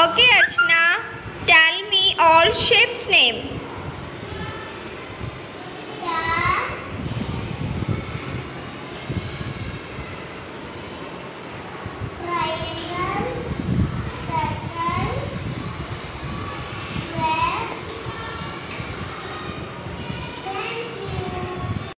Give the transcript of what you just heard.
Okay, Archana, tell me all ships' name.